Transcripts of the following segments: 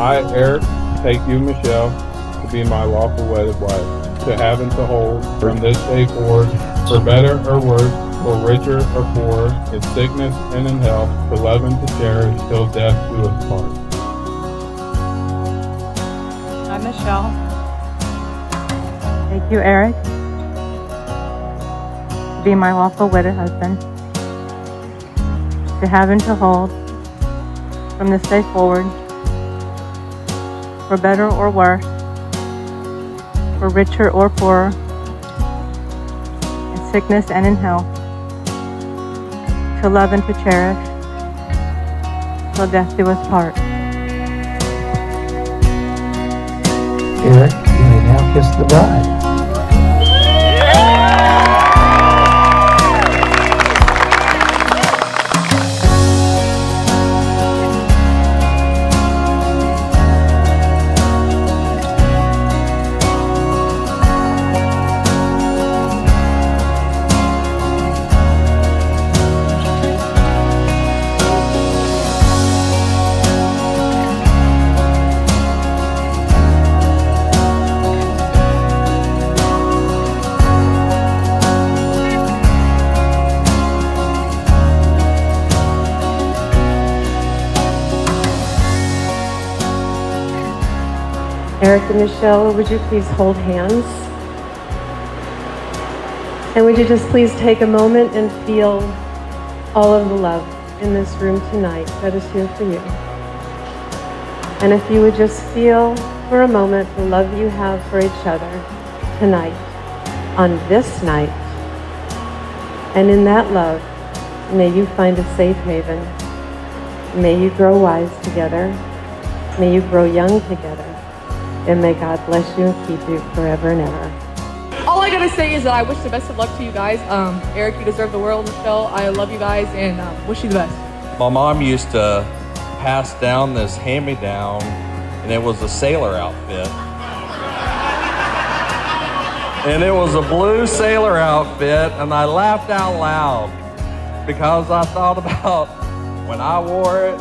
I, Eric, take you, Michelle, to be my lawful wedded wife, to have and to hold from this day forward, for better or worse, for richer or poorer, in sickness and in health, to love and to cherish till death do us part. I, Michelle, Thank you, Eric, to be my lawful wedded husband, to have and to hold from this day forward, for better or worse, for richer or poorer, in sickness and in health, to love and to cherish, till death do us part. Eric, you may now kiss the bride. Eric and Michelle, would you please hold hands? And would you just please take a moment and feel all of the love in this room tonight that is here for you? And if you would just feel for a moment the love you have for each other tonight, on this night, and in that love, may you find a safe haven. May you grow wise together. May you grow young together. And may God bless you and keep you forever and ever. All I gotta say is that I wish the best of luck to you guys. Um, Eric, you deserve the world. Michelle, I love you guys and um, wish you the best. My mom used to pass down this hand-me-down, and it was a sailor outfit. And it was a blue sailor outfit, and I laughed out loud because I thought about when I wore it,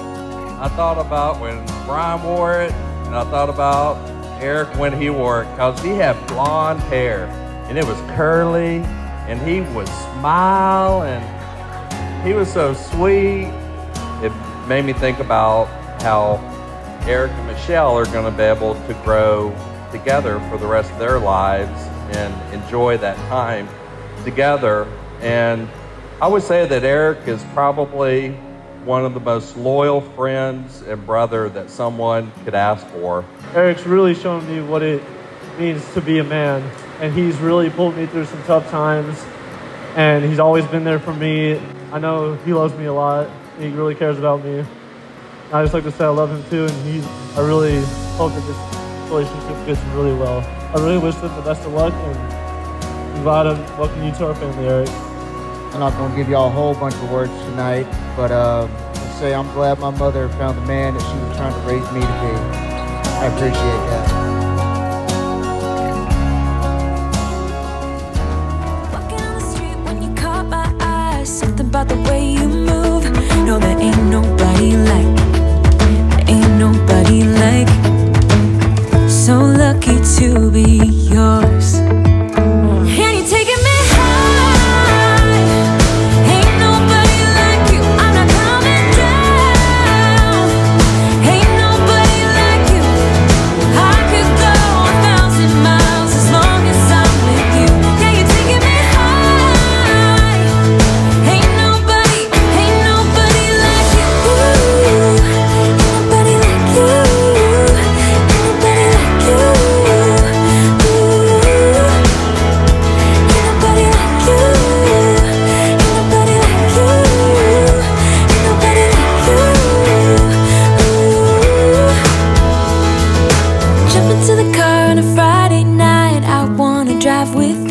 I thought about when Brian wore it, and I thought about Eric when he wore it because he had blonde hair and it was curly and he would smile and he was so sweet. It made me think about how Eric and Michelle are going to be able to grow together for the rest of their lives and enjoy that time together. And I would say that Eric is probably one of the most loyal friends and brother that someone could ask for. Eric's really shown me what it means to be a man, and he's really pulled me through some tough times, and he's always been there for me. I know he loves me a lot. He really cares about me. I just like to say I love him too, and he's. I really hope that this relationship gets really well. I really wish them the best of luck, and I'm welcoming you to our family, Eric. I'm not going to give y'all a whole bunch of words tonight, but uh, say I'm glad my mother found the man that she was trying to raise me to be. I appreciate that. About the way you drive with